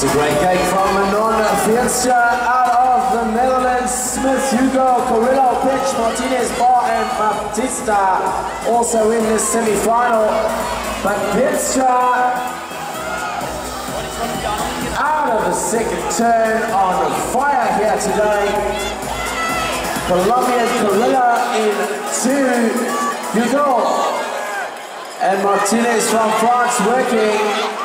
It's a great gate from Manon Fieldstra out of the Netherlands. Smith, Hugo, Carrillo, Pitch, Martinez, Bar and Baptista also in this semi-final. But Fieldstra out of the second turn on fire here today. Colombian Carrillo in two. Hugo and Martinez from France working